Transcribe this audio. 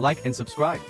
Like and subscribe.